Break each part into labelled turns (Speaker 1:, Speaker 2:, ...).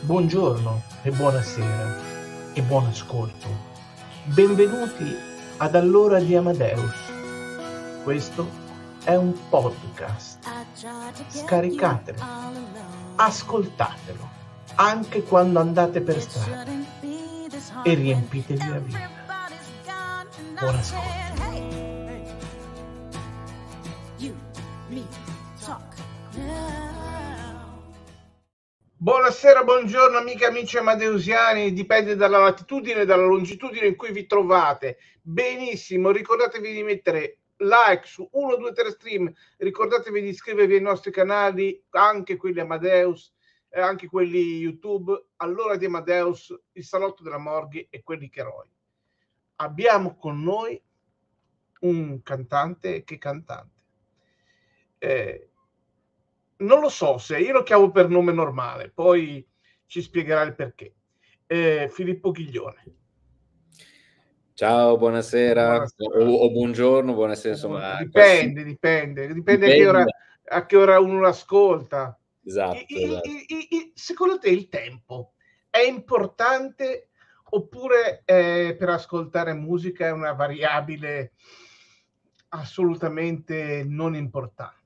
Speaker 1: Buongiorno e buonasera e buon ascolto. Benvenuti ad Allora di Amadeus. Questo è un podcast. Scaricatelo, ascoltatelo, anche quando andate per strada e riempitevi la vita. Buon ascolto. Buonasera, buongiorno amiche amici amadeusiani, dipende dalla latitudine e dalla longitudine in cui vi trovate. Benissimo, ricordatevi di mettere like su 1, 2, 3 stream, ricordatevi di iscrivervi ai nostri canali, anche quelli Amadeus, e anche quelli YouTube, allora di Amadeus, il salotto della Morghi e quelli che eroi. Abbiamo con noi un cantante che cantante. Eh, non lo so se io lo chiamo per nome normale, poi ci spiegherà il perché. Eh, Filippo Ghiglione.
Speaker 2: Ciao, buonasera, buonasera. O, o, buongiorno, buonasera. Insomma,
Speaker 1: dipende, dipende, dipende, dipende. A, che ora, a, che ora, uno l'ascolta.
Speaker 2: Esatto,
Speaker 1: I,
Speaker 2: esatto.
Speaker 1: I, I, secondo te il tempo è importante oppure eh, per ascoltare musica è una variabile assolutamente non importante?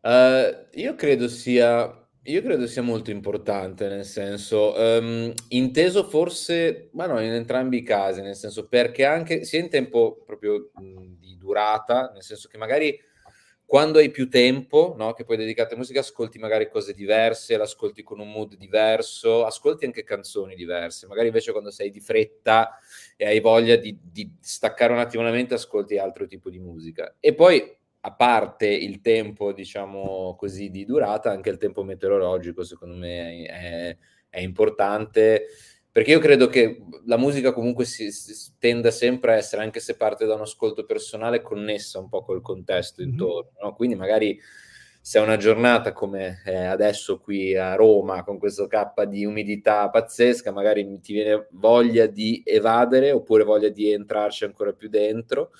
Speaker 2: Uh, io credo sia io credo sia molto importante, nel senso, um, inteso forse, ma no, in entrambi i casi, nel senso perché anche sia in tempo proprio mh, di durata, nel senso che magari quando hai più tempo, no, che puoi dedicare a musica, ascolti magari cose diverse, l'ascolti con un mood diverso, ascolti anche canzoni diverse, magari invece quando sei di fretta e hai voglia di, di staccare un attimo la mente, ascolti altro tipo di musica. E poi a parte il tempo, diciamo così, di durata, anche il tempo meteorologico, secondo me, è, è importante perché io credo che la musica comunque si, si, tenda sempre a essere, anche se parte da un ascolto personale, connessa un po' col contesto intorno. Mm-hmm. No? Quindi magari se è una giornata come adesso qui a Roma, con questo K di umidità pazzesca, magari ti viene voglia di evadere oppure voglia di entrarci ancora più dentro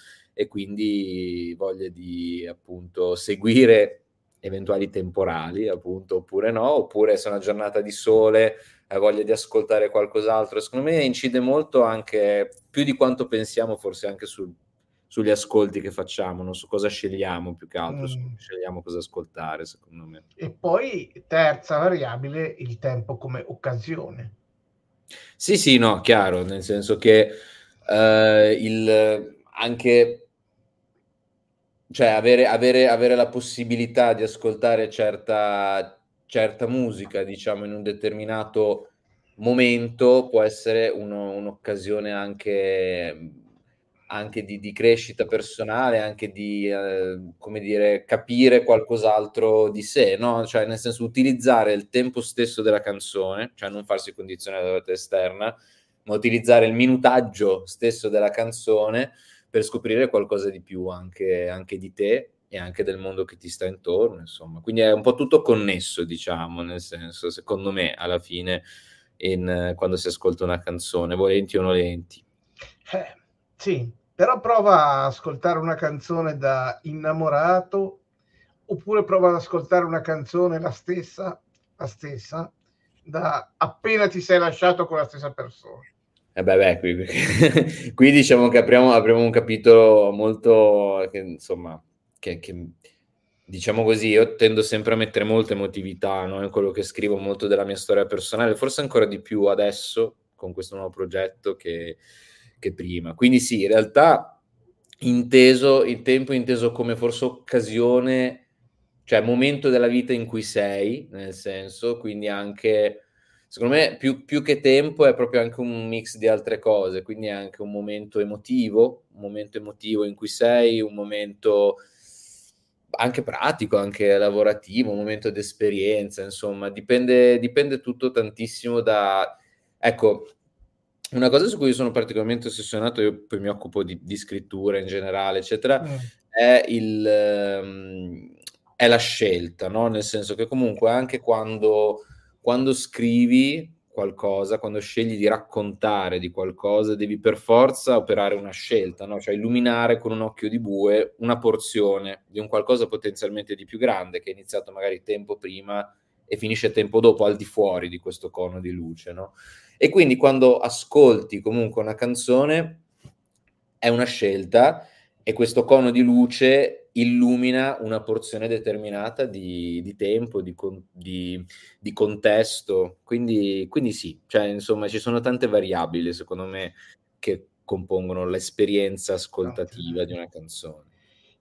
Speaker 2: e quindi voglia di appunto seguire eventuali temporali, appunto, oppure no, oppure se è una giornata di sole, hai voglia di ascoltare qualcos'altro. Secondo me incide molto anche, più di quanto pensiamo, forse anche sul, sugli ascolti che facciamo, non su cosa scegliamo più che altro, mm. scegliamo cosa ascoltare, secondo me.
Speaker 1: E poi, terza variabile, il tempo come occasione.
Speaker 2: Sì, sì, no, chiaro, nel senso che uh, il, anche cioè avere, avere, avere la possibilità di ascoltare certa, certa musica, diciamo, in un determinato momento può essere uno, un'occasione anche, anche di, di, crescita personale, anche di, eh, come dire, capire qualcos'altro di sé, no? Cioè, nel senso, utilizzare il tempo stesso della canzone, cioè non farsi condizionare dalla realtà esterna, ma utilizzare il minutaggio stesso della canzone per scoprire qualcosa di più anche, anche di te e anche del mondo che ti sta intorno, insomma. Quindi è un po' tutto connesso, diciamo, nel senso, secondo me, alla fine, in, quando si ascolta una canzone, volenti o nolenti.
Speaker 1: Eh, sì, però prova a ascoltare una canzone da innamorato, oppure prova ad ascoltare una canzone la stessa, la stessa, da appena ti sei lasciato con la stessa persona.
Speaker 2: Eh beh, beh qui, qui, diciamo che apriamo, apriamo, un capitolo molto, che, insomma, che, che, diciamo così, io tendo sempre a mettere molta emotività no? in quello che scrivo, molto della mia storia personale, forse ancora di più adesso con questo nuovo progetto che, che prima. Quindi sì, in realtà inteso, il tempo inteso come forse occasione, cioè momento della vita in cui sei, nel senso, quindi anche secondo me più, più, che tempo è proprio anche un mix di altre cose, quindi è anche un momento emotivo, un momento emotivo in cui sei, un momento anche pratico, anche lavorativo, un momento di esperienza, insomma, dipende, dipende tutto tantissimo da... Ecco, una cosa su cui sono particolarmente ossessionato, io poi mi occupo di, di scrittura in generale, eccetera, mm. è, il, um, è la scelta, no? Nel senso che comunque anche quando quando scrivi qualcosa, quando scegli di raccontare di qualcosa, devi per forza operare una scelta, no? cioè illuminare con un occhio di bue una porzione di un qualcosa potenzialmente di più grande che è iniziato magari tempo prima e finisce tempo dopo al di fuori di questo cono di luce, no? E quindi quando ascolti comunque una canzone è una scelta e questo cono di luce illumina una porzione determinata di, di tempo, di, di, di contesto. Quindi, quindi, sì, cioè, insomma, ci sono tante variabili, secondo me, che compongono l'esperienza ascoltativa di una canzone.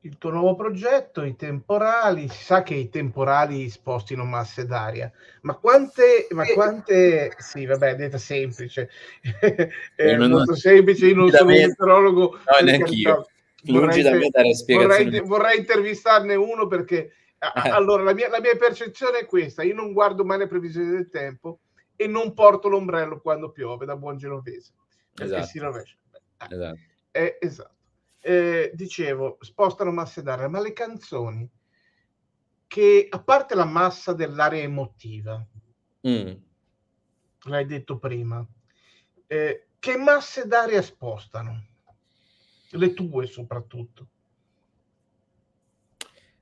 Speaker 1: Il tuo nuovo progetto, i temporali, si sa che i temporali spostino masse d'aria, ma quante, ma quante, sì, vabbè, detta semplice, è non, molto semplice, io non sono un meteorologo.
Speaker 2: No, neanche io lungi da me dare spiegazioni.
Speaker 1: Vorrei, vorrei intervistarne uno perché eh. allora la mia, la mia, percezione è questa: io non guardo mai le previsioni del tempo e non porto l'ombrello quando piove da buon genovese perché esatto. si rovescia.
Speaker 2: Eh, esatto.
Speaker 1: Eh, esatto. Eh, dicevo, spostano masse d'aria, ma le canzoni che a parte la massa dell'area emotiva, mm. l'hai detto prima, eh, che masse d'aria spostano? Le tue soprattutto.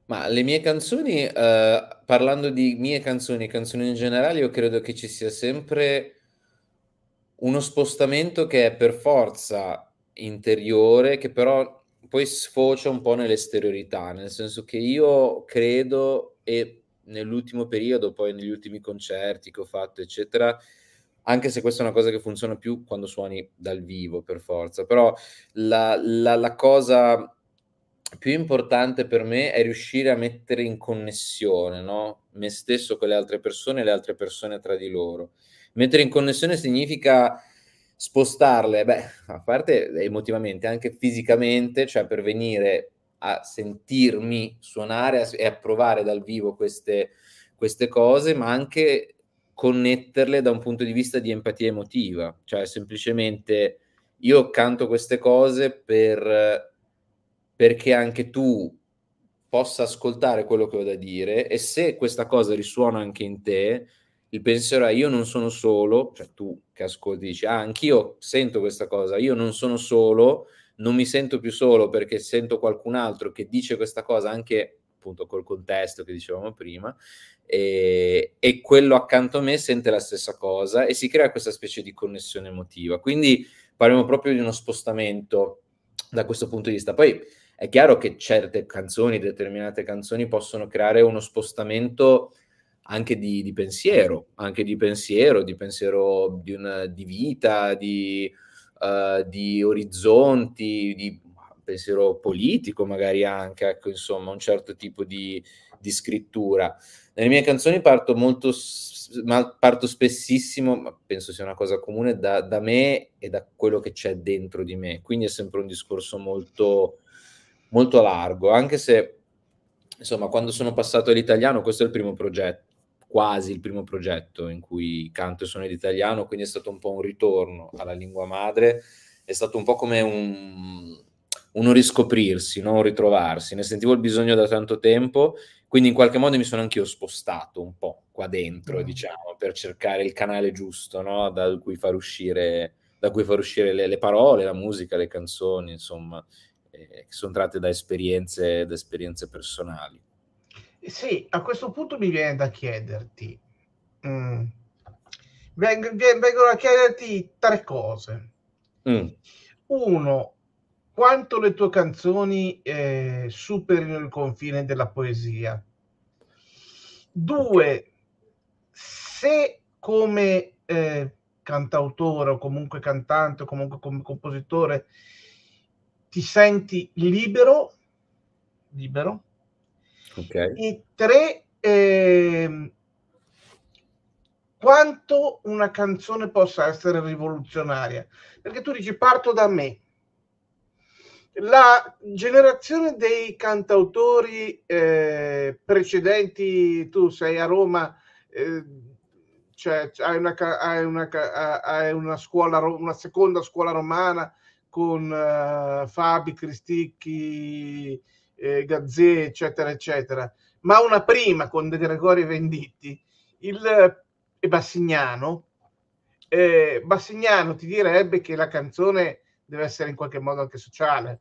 Speaker 2: Ma le mie canzoni, eh, parlando di mie canzoni, canzoni in generale, io credo che ci sia sempre uno spostamento che è per forza interiore, che però poi sfocia un po' nell'esteriorità, nel senso che io credo e nell'ultimo periodo, poi negli ultimi concerti che ho fatto, eccetera, anche se questa è una cosa che funziona più quando suoni dal vivo per forza, però la, la, la cosa più importante per me è riuscire a mettere in connessione no? me stesso con le altre persone e le altre persone tra di loro. Mettere in connessione significa spostarle, beh, a parte emotivamente, anche fisicamente, cioè per venire a sentirmi suonare e a provare dal vivo queste, queste cose, ma anche connetterle da un punto di vista di empatia emotiva, cioè semplicemente io canto queste cose per, perché anche tu possa ascoltare quello che ho da dire e se questa cosa risuona anche in te, il pensiero è io non sono solo, cioè tu che ascolti dici ah anch'io sento questa cosa, io non sono solo, non mi sento più solo perché sento qualcun altro che dice questa cosa anche appunto col contesto che dicevamo prima e, e, quello accanto a me sente la stessa cosa e si crea questa specie di connessione emotiva. Quindi parliamo proprio di uno spostamento da questo punto di vista. Poi è chiaro che certe canzoni, determinate canzoni possono creare uno spostamento anche di, di pensiero, anche di pensiero, di pensiero di, una, di vita, di, uh, di orizzonti, di pensiero politico magari anche, ecco, insomma, un certo tipo di, di scrittura. Nelle mie canzoni parto molto, ma parto spessissimo, ma penso sia una cosa comune, da, da, me e da quello che c'è dentro di me. Quindi è sempre un discorso molto, molto largo, anche se, insomma, quando sono passato all'italiano, questo è il primo progetto, quasi il primo progetto in cui canto e suono l'italiano, quindi è stato un po' un ritorno alla lingua madre, è stato un po' come un, uno riscoprirsi, no? un ritrovarsi. Ne sentivo il bisogno da tanto tempo quindi in qualche modo mi sono anche io spostato un po' qua dentro, mm. diciamo, per cercare il canale giusto, no? Da cui far uscire, da cui far uscire le, le parole, la musica, le canzoni, insomma, eh, che sono tratte da esperienze, da esperienze personali.
Speaker 1: Sì, a questo punto mi viene da chiederti, mm, vengono a chiederti tre cose. Mm. Uno, quanto le tue canzoni eh, superino il confine della poesia. Due, se come eh, cantautore o comunque cantante o comunque come compositore ti senti libero, libero.
Speaker 2: Okay.
Speaker 1: E tre, eh, quanto una canzone possa essere rivoluzionaria. Perché tu dici parto da me, la generazione dei cantautori eh, precedenti, tu sei a Roma, eh, cioè, hai, una, hai, una, hai una, scuola, una seconda scuola romana con uh, Fabi, Cristicchi, eh, Gazzè, eccetera, eccetera, ma una prima con De Gregori Venditti, il e Bassignano. Eh, Bassignano ti direbbe che la canzone deve essere in qualche modo anche sociale.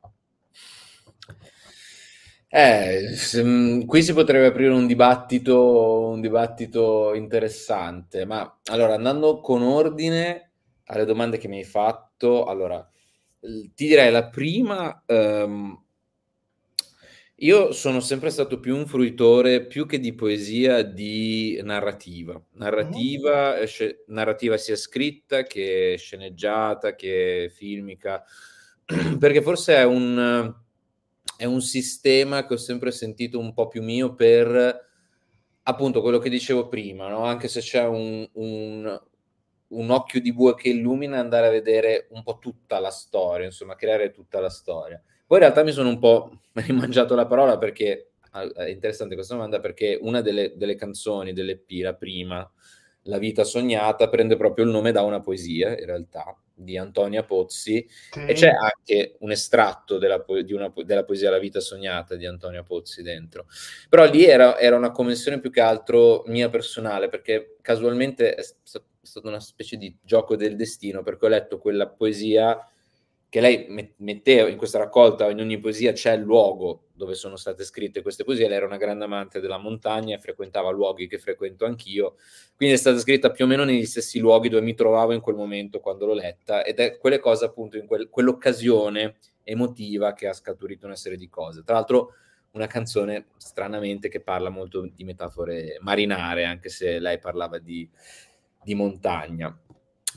Speaker 2: Eh, se, qui si potrebbe aprire un dibattito, un dibattito interessante, ma allora andando con ordine alle domande che mi hai fatto, allora ti direi la prima, um, io sono sempre stato più un fruitore, più che di poesia, di narrativa. Narrativa, mm-hmm. sc- narrativa sia scritta che sceneggiata, che filmica, perché forse è un è un sistema che ho sempre sentito un po' più mio per appunto quello che dicevo prima, no? anche se c'è un, un, un, occhio di bue che illumina, andare a vedere un po' tutta la storia, insomma, creare tutta la storia. Poi in realtà mi sono un po' rimangiato la parola perché è interessante questa domanda perché una delle, delle canzoni dell'EP, la prima, La vita sognata, prende proprio il nome da una poesia, in realtà, di Antonia Pozzi sì. e c'è anche un estratto della, po- una, della, poesia La vita sognata di Antonia Pozzi dentro. Però lì era, era, una convenzione più che altro mia personale, perché casualmente è, st- è stata una specie di gioco del destino, perché ho letto quella poesia che lei metteva in questa raccolta, in ogni poesia c'è il luogo dove sono state scritte queste poesie, lei era una grande amante della montagna e frequentava luoghi che frequento anch'io, quindi è stata scritta più o meno negli stessi luoghi dove mi trovavo in quel momento quando l'ho letta ed è quelle cose appunto in quel, quell'occasione emotiva che ha scaturito una serie di cose. Tra l'altro una canzone stranamente che parla molto di metafore marinare, anche se lei parlava di, di montagna.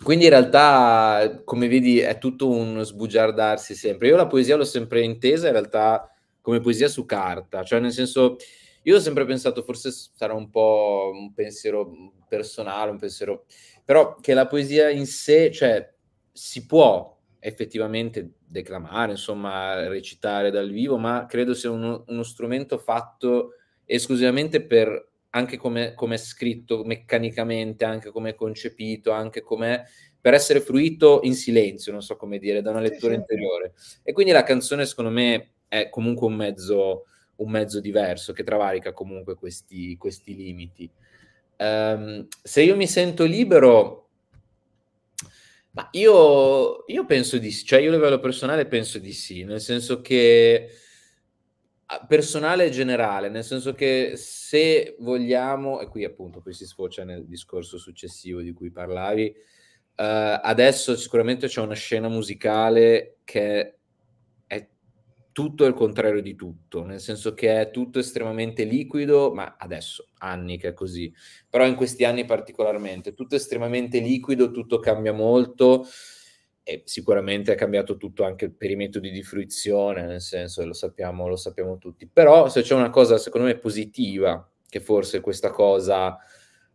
Speaker 2: Quindi in realtà, come vedi, è tutto un sbugiardarsi sempre. Io la poesia l'ho sempre intesa in realtà come poesia su carta, cioè nel senso, io ho sempre pensato, forse sarà un po' un pensiero personale, un pensiero, però che la poesia in sé, cioè, si può effettivamente declamare, insomma, recitare dal vivo, ma credo sia uno, uno strumento fatto esclusivamente per anche come è scritto meccanicamente, anche come è concepito, anche come per essere fruito in silenzio, non so come dire, da una lettura sì, interiore. E quindi la canzone, secondo me, è comunque un mezzo, un mezzo diverso che travalica comunque questi, questi limiti. Um, se io mi sento libero, ma io, io penso di sì, cioè io a livello personale penso di sì, nel senso che personale e generale, nel senso che se vogliamo, e qui appunto poi si sfocia nel discorso successivo di cui parlavi, uh, adesso sicuramente c'è una scena musicale che è tutto il contrario di tutto, nel senso che è tutto estremamente liquido, ma adesso, anni che è così, però in questi anni particolarmente, tutto estremamente liquido, tutto cambia molto e sicuramente è cambiato tutto anche per i metodi di fruizione, nel senso lo sappiamo, lo sappiamo tutti. Però se c'è una cosa secondo me positiva che forse questa cosa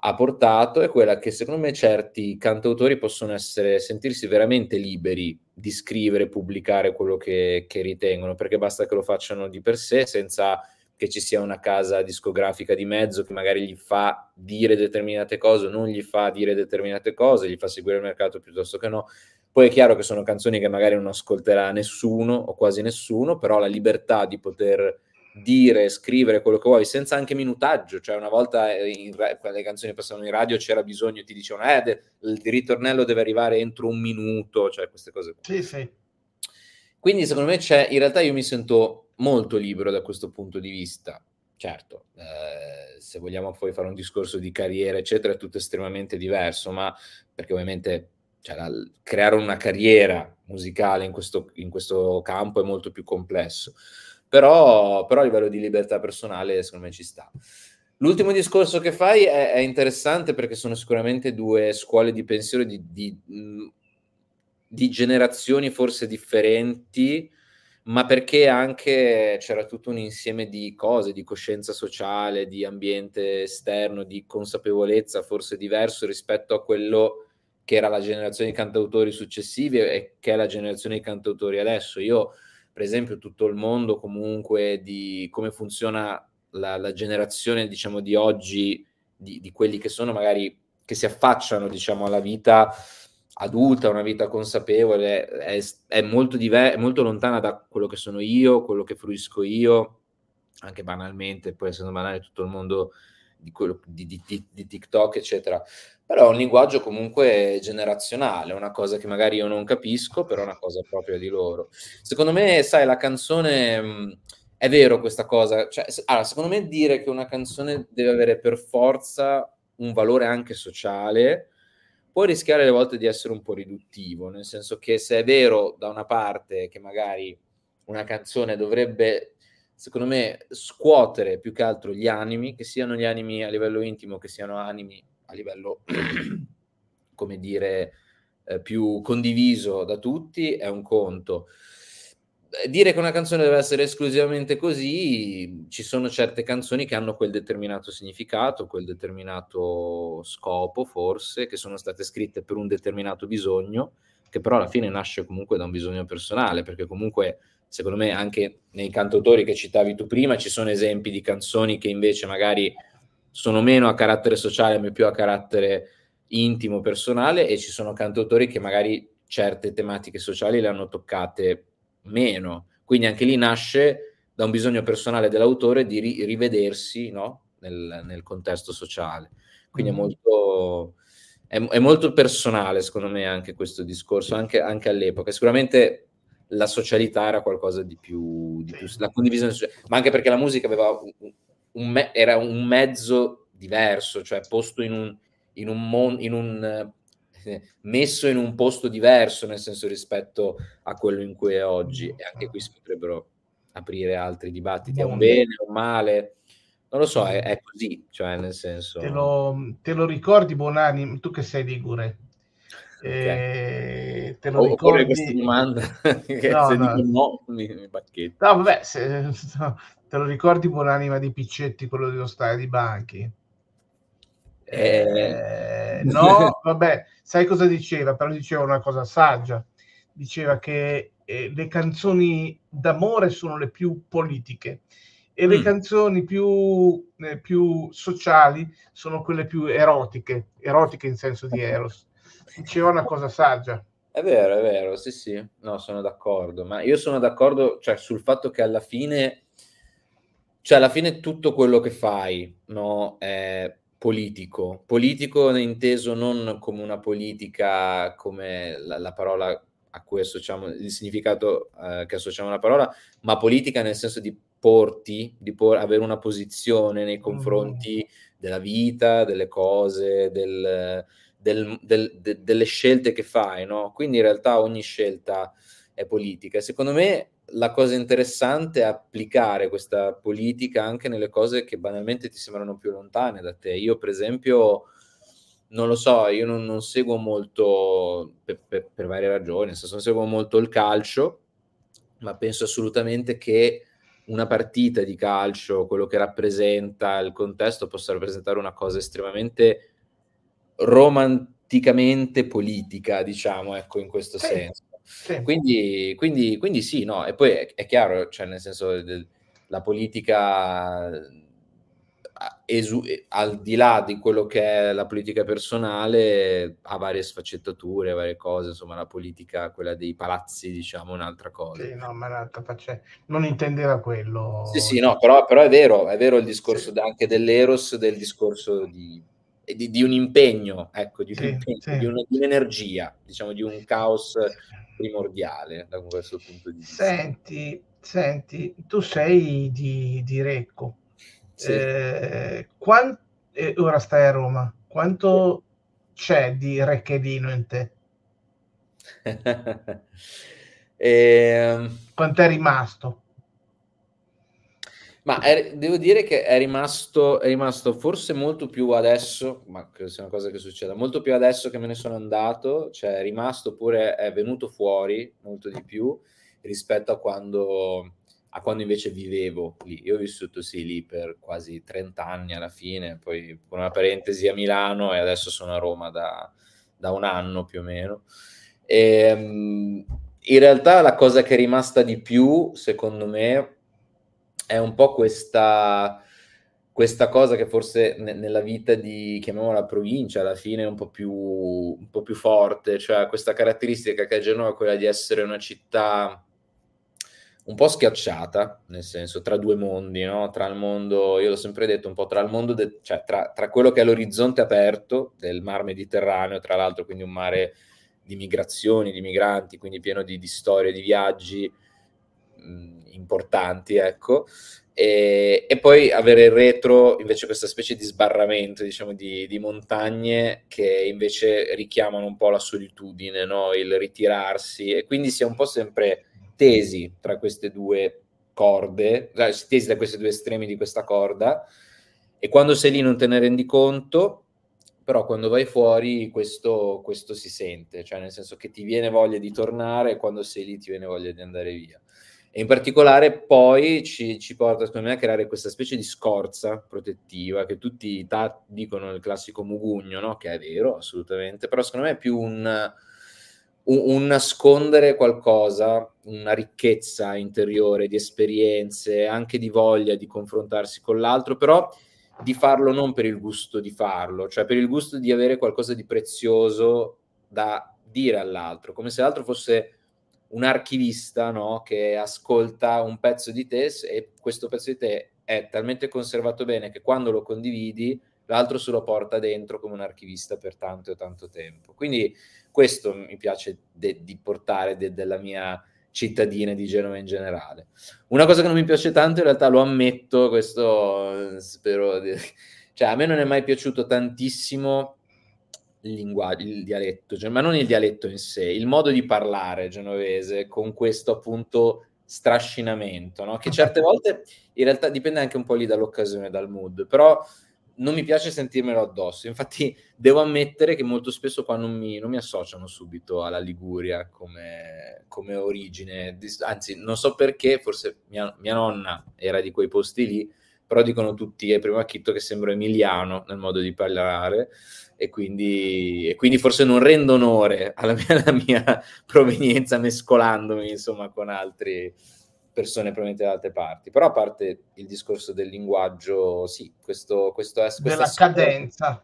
Speaker 2: ha portato è quella che secondo me certi cantautori possono essere, sentirsi veramente liberi di scrivere, pubblicare quello che, che ritengono, perché basta che lo facciano di per sé senza che ci sia una casa discografica di mezzo che magari gli fa dire determinate cose non gli fa dire determinate cose, gli fa seguire il mercato piuttosto che no. Poi è chiaro che sono canzoni che magari non ascolterà nessuno o quasi nessuno, però la libertà di poter dire, scrivere quello che vuoi senza anche minutaggio, cioè una volta in, quando le canzoni passavano in radio c'era bisogno, ti dicevano eh, de, il ritornello deve arrivare entro un minuto, cioè queste cose.
Speaker 1: Sì, sì.
Speaker 2: Quindi secondo me c'è, in realtà io mi sento molto libero da questo punto di vista. Certo, eh, se vogliamo poi fare un discorso di carriera, eccetera, è tutto estremamente diverso, ma perché ovviamente cioè, la, creare una carriera musicale in questo, in questo, campo è molto più complesso. Però, però, a livello di libertà personale, secondo me ci sta. L'ultimo discorso che fai è, è interessante perché sono sicuramente due scuole di pensiero di, di, di generazioni forse differenti, ma perché anche c'era tutto un insieme di cose, di coscienza sociale, di ambiente esterno, di consapevolezza forse diverso rispetto a quello che era la generazione di cantautori successivi e che è la generazione di cantautori adesso. Io, per esempio, tutto il mondo comunque di come funziona la, la generazione, diciamo, di oggi, di, di, quelli che sono magari, che si affacciano, diciamo, alla vita adulta, una vita consapevole, è, è molto, diver- è molto lontana da quello che sono io, quello che fruisco io, anche banalmente, poi essendo banale tutto il mondo di, quello, di, di, di, TikTok, eccetera. Però è un linguaggio comunque generazionale, una cosa che magari io non capisco, però è una cosa propria di loro. Secondo me, sai, la canzone mh, è vero questa cosa. Cioè, allora, secondo me dire che una canzone deve avere per forza un valore anche sociale può rischiare alle volte di essere un po' riduttivo, nel senso che se è vero da una parte che magari una canzone dovrebbe, secondo me, scuotere più che altro gli animi, che siano gli animi a livello intimo, che siano animi a livello, come dire, eh, più condiviso da tutti, è un conto. Dire che una canzone deve essere esclusivamente così, ci sono certe canzoni che hanno quel determinato significato, quel determinato scopo, forse, che sono state scritte per un determinato bisogno, che però alla fine nasce comunque da un bisogno personale, perché comunque, secondo me, anche nei cantautori che citavi tu prima, ci sono esempi di canzoni che invece magari sono meno a carattere sociale, ma più a carattere intimo, personale, e ci sono cantautori che magari certe tematiche sociali le hanno toccate meno. Quindi anche lì nasce da un bisogno personale dell'autore di ri- rivedersi no? nel, nel, contesto sociale. Quindi mm. è, molto, è, è, molto, personale, secondo me, anche questo discorso, anche, anche, all'epoca. Sicuramente la socialità era qualcosa di più, di più la condivisione, ma anche perché la musica aveva un, me- era un mezzo diverso, cioè posto in un, in un, mon- in un messo in un posto diverso, nel senso rispetto a quello in cui è oggi. E anche qui si potrebbero aprire altri dibattiti. È un bene o un male? Non lo so, è, è così, cioè nel senso...
Speaker 1: Te lo, te lo ricordi, Bonani, tu che sei ligure? Eh, te lo
Speaker 2: oh, ricordi questa domanda che
Speaker 1: no, no.
Speaker 2: dico no mi, mi
Speaker 1: no vabbè se, te lo ricordi buonanima di Piccetti quello dello stadio di banchi eh, no, vabbè, sai cosa diceva? Però diceva una cosa saggia. Diceva che eh, le canzoni d'amore sono le più politiche e mm. le canzoni più, eh, più, sociali sono quelle più erotiche, erotiche in senso di eros. Diceva una cosa saggia.
Speaker 2: È vero, è vero, sì, sì, no, sono d'accordo, ma io sono d'accordo cioè, sul fatto che alla fine, cioè alla fine tutto quello che fai, no, è politico, politico inteso non come una politica, come la, la parola a cui associamo il significato eh, che associamo alla parola, ma politica nel senso di porti, di por- avere una posizione nei confronti mm. della vita, delle cose, del, del, del, de, delle scelte che fai, no? Quindi in realtà ogni scelta è politica. secondo me la cosa interessante è applicare questa politica anche nelle cose che banalmente ti sembrano più lontane da te. Io, per esempio, non lo so, io non, non seguo molto per, per, per, varie ragioni, senso non seguo molto il calcio, ma penso assolutamente che una partita di calcio, quello che rappresenta il contesto, possa rappresentare una cosa estremamente romanticamente politica, diciamo, ecco, in questo sì. senso. Sì. Quindi, quindi, quindi, sì, no, e poi è, è chiaro, cioè nel senso la politica esu- al di là di quello che è la politica personale ha varie sfaccettature, varie cose, insomma la politica, quella dei palazzi, diciamo, un'altra cosa.
Speaker 1: Sì, no, ma non intendeva quello.
Speaker 2: Sì, sì, no, però, però è vero, è vero il discorso sì. anche dell'Eros, del discorso di di, di, un impegno, ecco, di, un
Speaker 1: sì,
Speaker 2: impegno,
Speaker 1: sì.
Speaker 2: di, un, di, un'energia, diciamo di un caos primordiale da questo punto di vista.
Speaker 1: Senti, senti tu sei di, di Recco. Sì. Eh, quant, eh, ora stai a Roma. Quanto c'è di Recchelino in te?
Speaker 2: e... Ehm,
Speaker 1: Quanto è rimasto?
Speaker 2: Ma è, devo dire che è rimasto, è rimasto forse molto più adesso, ma credo sia una cosa che succeda, molto più adesso che me ne sono andato, cioè è rimasto oppure è venuto fuori molto di più rispetto a quando, a quando invece vivevo lì. Io ho vissuto sì lì per quasi 30 anni alla fine, poi con una parentesi a Milano e adesso sono a Roma da, da un anno più o meno. E, ehm, in realtà la cosa che è rimasta di più, secondo me, è un po' questa, questa cosa che forse ne, nella vita di, chiamiamola provincia, alla fine è un po, più, un po' più forte, cioè questa caratteristica che a Genova è quella di essere una città un po' schiacciata, nel senso, tra due mondi, no? Tra il mondo, io l'ho sempre detto, un po' tra il mondo, de- cioè tra, tra, quello che è l'orizzonte aperto del mar Mediterraneo, tra l'altro, quindi un mare di migrazioni, di migranti, quindi pieno di, di storie, di viaggi, mh, importanti, ecco, e, e, poi avere il retro invece questa specie di sbarramento, diciamo, di, di montagne che invece richiamano un po' la solitudine, no? il ritirarsi, e quindi si è un po' sempre tesi tra queste due corde, cioè, tesi da questi due estremi di questa corda, e quando sei lì non te ne rendi conto, però quando vai fuori questo, questo si sente, cioè nel senso che ti viene voglia di tornare e quando sei lì ti viene voglia di andare via. E in particolare poi ci, ci, porta, secondo me, a creare questa specie di scorza protettiva che tutti ta- dicono il classico mugugno, no? che è vero, assolutamente, però secondo me è più un, un, un, nascondere qualcosa, una ricchezza interiore di esperienze, anche di voglia di confrontarsi con l'altro, però di farlo non per il gusto di farlo, cioè per il gusto di avere qualcosa di prezioso da dire all'altro, come se l'altro fosse un archivista no? che ascolta un pezzo di te e questo pezzo di te è talmente conservato bene che quando lo condividi l'altro se lo porta dentro come un archivista per tanto e tanto tempo. Quindi questo mi piace de- di portare de- della mia cittadina di Genova in generale. Una cosa che non mi piace tanto, in realtà lo ammetto, questo spero, di... cioè a me non è mai piaciuto tantissimo il linguaggio, il dialetto, cioè, ma non il dialetto in sé, il modo di parlare genovese con questo appunto strascinamento, no? che certe volte in realtà dipende anche un po' lì dall'occasione, dal mood, però non mi piace sentirmelo addosso. Infatti, devo ammettere che molto spesso qua non mi, non mi associano subito alla Liguria come, come, origine. Anzi, non so perché, forse mia, mia, nonna era di quei posti lì, però dicono tutti a primo acchitto che sembro emiliano nel modo di parlare. E quindi, e quindi forse non rendo onore alla mia, alla mia provenienza mescolandomi insomma con altri, persone provenite da altre parti. Però a parte il discorso del linguaggio, sì, questo, questo è...
Speaker 1: Della cadenza.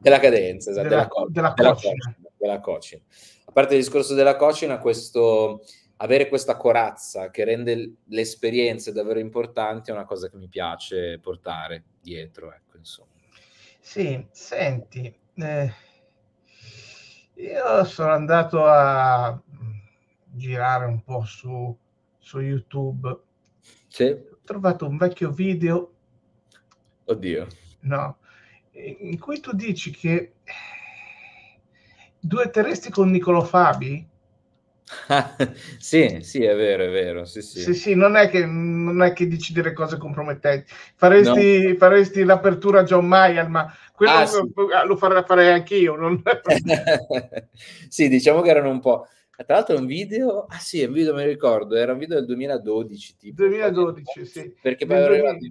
Speaker 2: Della cadenza, esatto, della, della, della, cocina. della cocina. A parte il discorso della cocina, questo avere questa corazza che rende le esperienze davvero importanti è una cosa che mi piace portare dietro, ecco, insomma.
Speaker 1: Sì, senti, eh, io sono andato a girare un po' su su YouTube.
Speaker 2: Sì.
Speaker 1: Ho trovato un vecchio video.
Speaker 2: Oddio.
Speaker 1: No, in cui tu dici che due terrestri con Niccolo Fabi?
Speaker 2: Sì, sì, è vero, è vero. Sì, sì.
Speaker 1: sì, sì non, è che, non è che dici delle cose compromettenti. Faresti, no. faresti l'apertura a John Mayer, ma quello ah, sì. lo farei, farei anch'io. Non...
Speaker 2: sì, diciamo che erano un po' Tra l'altro è un video, ah sì, è un video, me lo ricordo, era un video del 2012 tipo.
Speaker 1: 2012, sì.
Speaker 2: Perché poi ero arrivato,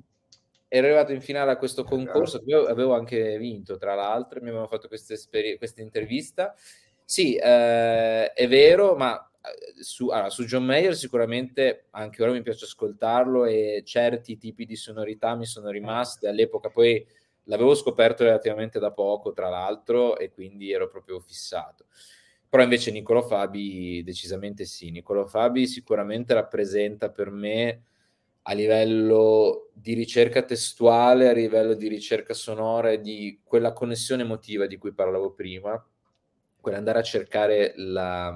Speaker 2: ero arrivato, in finale a questo concorso, che avevo anche vinto, tra l'altro, mi avevano fatto questa, esperi- questa intervista. Sì, eh, è vero, ma eh, su, allora, su, John Mayer sicuramente anche ora mi piace ascoltarlo e certi tipi di sonorità mi sono rimaste. All'epoca, poi l'avevo scoperto relativamente da poco, tra l'altro, e quindi ero proprio fissato. Però invece Niccolo Fabi decisamente sì, Niccolo Fabi sicuramente rappresenta per me a livello di ricerca testuale, a livello di ricerca sonora e di quella connessione emotiva di cui parlavo prima, quell'andare a cercare la,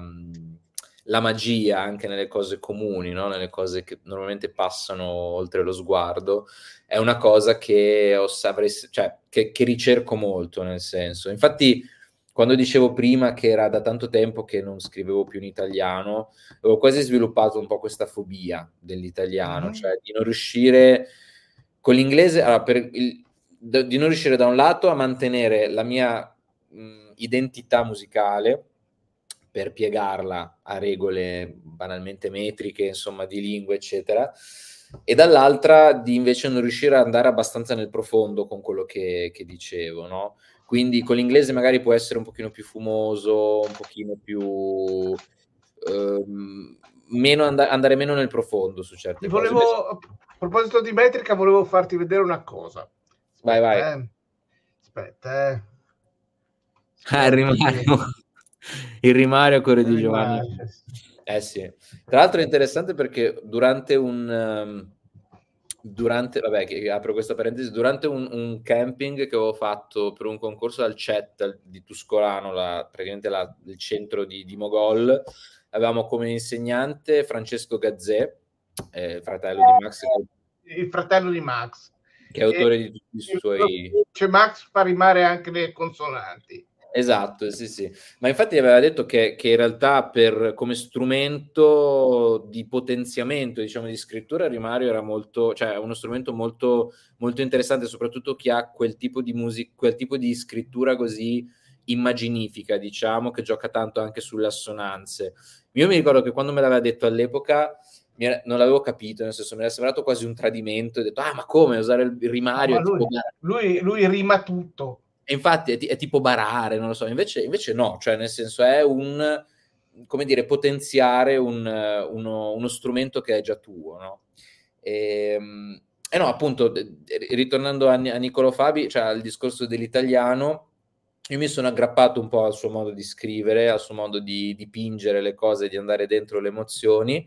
Speaker 2: la magia anche nelle cose comuni, no? nelle cose che normalmente passano oltre lo sguardo, è una cosa che, ho, avrei, cioè, che, che ricerco molto nel senso. Infatti quando dicevo prima che era da tanto tempo che non scrivevo più in italiano, avevo quasi sviluppato un po' questa fobia dell'italiano, mm-hmm. cioè di non riuscire con l'inglese, allora, il, di non riuscire da un lato a mantenere la mia mh, identità musicale per piegarla a regole banalmente metriche, insomma, di lingua, eccetera, e dall'altra di invece non riuscire ad andare abbastanza nel profondo con quello che, che dicevo, no? Quindi con l'inglese magari può essere un pochino più fumoso, un pochino più... Ehm, meno and- andare meno nel profondo su certe
Speaker 1: volevo, cose. A proposito di metrica, volevo farti vedere una cosa.
Speaker 2: Aspetta, vai, vai. Eh.
Speaker 1: Aspetta, eh.
Speaker 2: Ah, il rimario. Il rimario Corre di Giovanni. Eh sì. Tra l'altro è interessante perché durante un... Um, durante, vabbè, che apro questa parentesi, durante un, un, camping che avevo fatto per un concorso al CET di Tuscolano, la, praticamente la, il centro di, di, Mogol, avevamo come insegnante Francesco Gazzè, eh, fratello di Max.
Speaker 1: Il fratello di Max.
Speaker 2: Che è autore e, di tutti i suoi...
Speaker 1: C'è Max fa rimare anche le consonanti.
Speaker 2: Esatto, sì, sì. Ma infatti aveva detto che, che, in realtà per, come strumento di potenziamento, diciamo, di scrittura, Rimario era molto, cioè uno strumento molto, molto interessante, soprattutto chi ha quel tipo di musica, quel tipo di scrittura così immaginifica, diciamo, che gioca tanto anche sulle assonanze. Io mi ricordo che quando me l'aveva detto all'epoca non l'avevo capito, nel senso mi era sembrato quasi un tradimento, ho detto, ah ma come usare il rimario?
Speaker 1: lui, tipo... lui, lui rima tutto
Speaker 2: e infatti è, t- è, tipo barare, non lo so, invece, invece, no, cioè nel senso è un, come dire, potenziare un, uno, uno, strumento che è già tuo, no? E, ehm, e no, appunto, ritornando a, a Niccolo Fabi, cioè al discorso dell'italiano, io mi sono aggrappato un po' al suo modo di scrivere, al suo modo di dipingere le cose, di andare dentro le emozioni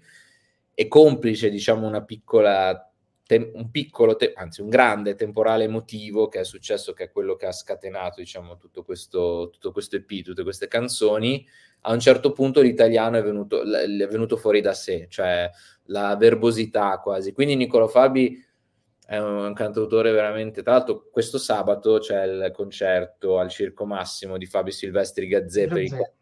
Speaker 2: e complice, diciamo, una piccola te- un piccolo, te- anzi un grande temporale emotivo che è successo, che è quello che ha scatenato diciamo, tutto, questo, tutto questo EP, tutte queste canzoni, a un certo punto l'italiano è venuto, è venuto fuori da sé, cioè la verbosità quasi. Quindi Niccolo Fabi è un cantautore veramente. Tra l'altro, questo sabato c'è il concerto al Circo Massimo di Fabio Silvestri Gazzè per,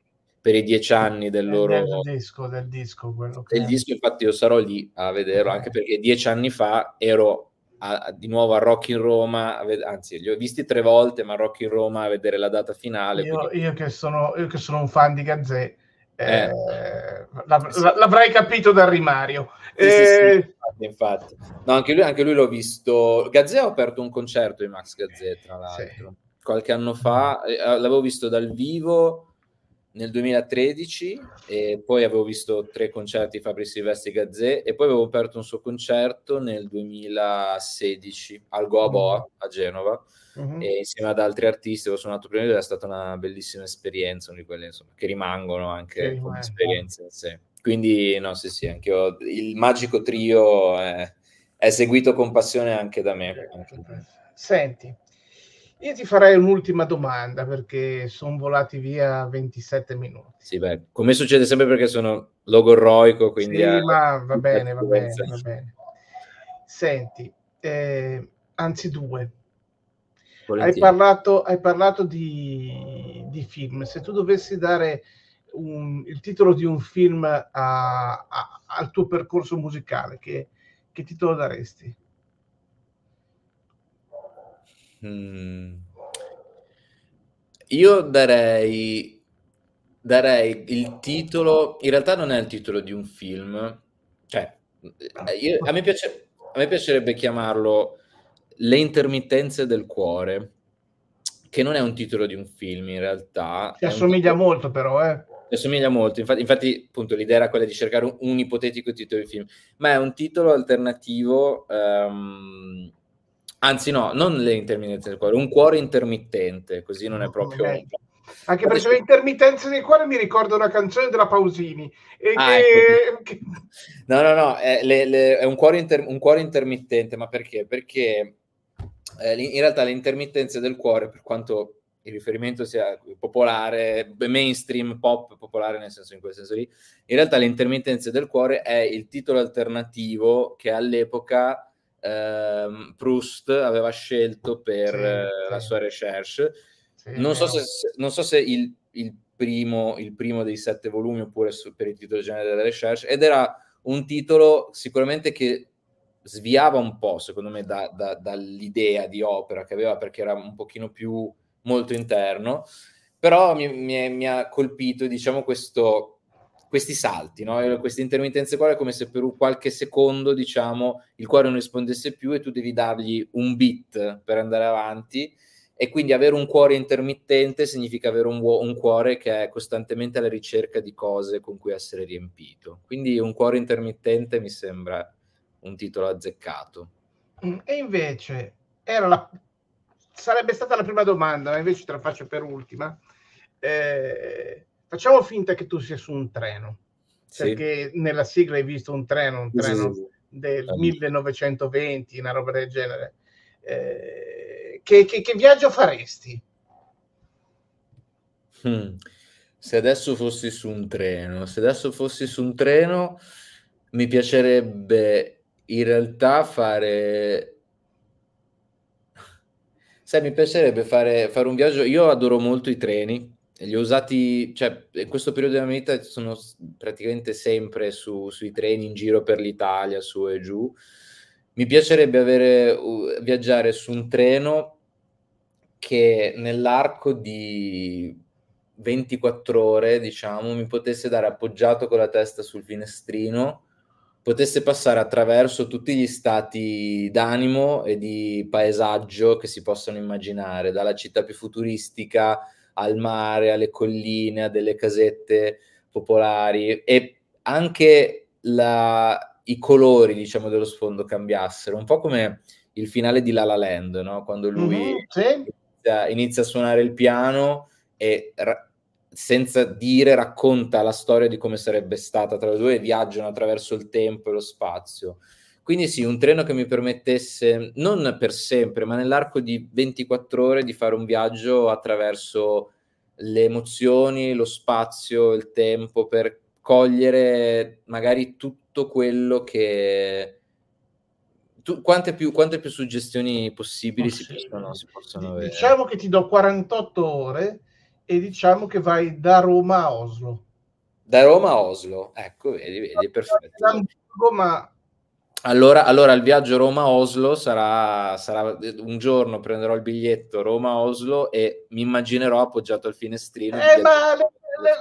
Speaker 2: per i dieci anni del loro
Speaker 1: del disco, del disco, quello
Speaker 2: che del disco infatti io sarò lì a vederlo anche perché dieci anni fa ero a, a, di nuovo a Rock in Roma anzi li ho visti tre volte ma a Rock in Roma a vedere la data finale
Speaker 1: io, quindi... io, che, sono, io che sono un fan di Gazzè eh, eh, l'av- sì. l'avrai capito dal rimario.
Speaker 2: Sì, eh... sì, infatti, infatti. No, anche, lui, anche lui l'ho visto. Gazzè ha aperto un concerto di Max Gazzè tra l'altro qualche anno fa eh, l'avevo visto dal vivo nel 2013 e poi avevo visto tre concerti di Fabri Silvestri Gazzè e poi avevo aperto un suo concerto nel 2016 al Goa Boa mm-hmm. a Genova uh-huh. e insieme ad altri artisti ho suonato prima ed è stata una bellissima esperienza, una di quelle insomma, che rimangono anche come esperienze in sé. Quindi no, sì sì, anche io, il magico trio è, è seguito con passione anche da me.
Speaker 1: Senti, io ti farei un'ultima domanda perché sono volati via 27 minuti.
Speaker 2: Sì, beh, come succede sempre perché sono logorroico, quindi... Sì,
Speaker 1: ma va bene, va bene, va bene. Senti, eh, anzi due. Hai parlato, hai parlato di, di, film. Se tu dovessi dare un, il titolo di un film a, a, al tuo percorso musicale, che, che titolo daresti?
Speaker 2: Mm. Io darei, darei il titolo, in realtà non è il titolo di un film, cioè, io, a, me piace, a me piacerebbe chiamarlo Le intermittenze del cuore, che non è un titolo di un film in realtà.
Speaker 1: Si assomiglia
Speaker 2: titolo...
Speaker 1: molto però, eh.
Speaker 2: Si assomiglia molto, infatti, infatti, appunto l'idea era quella di cercare un, un, ipotetico titolo di film, ma è un titolo alternativo um, Anzi, no, non le intermittenze del cuore, un cuore intermittente, così non è proprio. Okay.
Speaker 1: Anche perché le intermittenze del cuore mi ricorda una canzone della Pausini.
Speaker 2: Ah, che... ecco. No, no, no, è, le, le, è un, cuore inter, un, cuore intermittente, ma perché? Perché eh, in realtà le intermittenze del cuore, per quanto il riferimento sia popolare, mainstream pop popolare nel senso in quel senso lì, in realtà le intermittenze del cuore è il titolo alternativo che all'epoca ehm, Proust aveva scelto per sì, eh, la sua recherche. Sì, non, so se, non, so se, il, il, primo, il, primo, dei sette volumi oppure su, per il titolo generale della recherche ed era un titolo sicuramente che sviava un po', secondo me, da, da, dall'idea di opera che aveva perché era un pochino più molto interno, però mi, mi, mi ha colpito, diciamo, questo questi salti, no? queste intermittenze cuore, come se per qualche secondo, diciamo, il cuore non rispondesse più e tu devi dargli un bit per andare avanti e quindi avere un cuore intermittente significa avere un, un, cuore che è costantemente alla ricerca di cose con cui essere riempito. Quindi un cuore intermittente mi sembra un titolo azzeccato.
Speaker 1: Mm, e invece la... sarebbe stata la prima domanda, ma invece te la faccio per ultima. Eh Facciamo finta che tu sia su un treno, sì. perché nella sigla hai visto un treno, un treno sì, del 1920, una roba del genere. Eh, che, che, che, viaggio faresti?
Speaker 2: Hmm. Se adesso fossi su un treno, se adesso fossi su un treno, mi piacerebbe in realtà fare Sai, mi piacerebbe fare, fare, un viaggio. Io adoro molto i treni, li ho usati, cioè, in questo periodo della mia vita sono praticamente sempre su, sui treni in giro per l'Italia, su e giù. Mi piacerebbe avere, viaggiare su un treno che nell'arco di 24 ore, diciamo, mi potesse dare appoggiato con la testa sul finestrino, potesse passare attraverso tutti gli stati d'animo e di paesaggio che si possono immaginare, dalla città più futuristica al mare, alle colline, a delle casette popolari e anche la, i colori, diciamo, dello sfondo cambiassero, un po' come il finale di La La Land, no? quando lui mm-hmm, sì. inizia, inizia, a suonare il piano e ra- senza dire racconta la storia di come sarebbe stata tra le due e viaggiano attraverso il tempo e lo spazio. Quindi sì, un treno che mi permettesse, non per sempre, ma nell'arco di 24 ore di fare un viaggio attraverso le emozioni, lo spazio, il tempo, per cogliere magari tutto quello che... Tu, quante, più, quante più suggestioni possibili si, possono, si possono
Speaker 1: avere? Diciamo che ti do 48 ore e diciamo che vai da Roma a Oslo.
Speaker 2: Da Roma a Oslo, ecco, vedi, vedi, perfetto.
Speaker 1: Ma
Speaker 2: allora, allora, il viaggio Roma-Oslo sarà, sarà, un giorno prenderò il biglietto Roma-Oslo e mi immaginerò appoggiato al finestrino.
Speaker 1: Eh, ma le, le,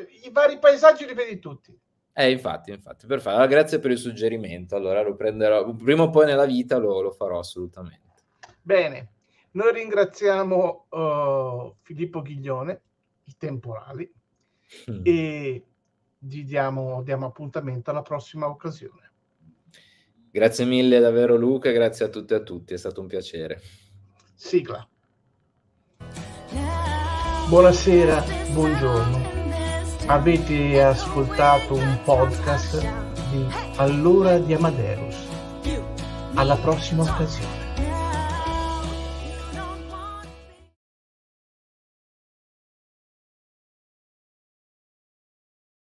Speaker 1: le, i vari paesaggi li vedi tutti.
Speaker 2: Eh, infatti, infatti, perfetto. Allora, grazie per il suggerimento. Allora lo prenderò prima o poi nella vita, lo, lo farò assolutamente.
Speaker 1: Bene, noi ringraziamo uh, Filippo Ghiglione, i temporali, mm. e gli diamo, diamo appuntamento alla prossima occasione.
Speaker 2: Grazie mille davvero Luca, grazie a tutti e a tutti, è stato un piacere.
Speaker 1: Sigla. Buonasera, buongiorno. Avete ascoltato un podcast di Allora di Amadeus. Alla prossima occasione.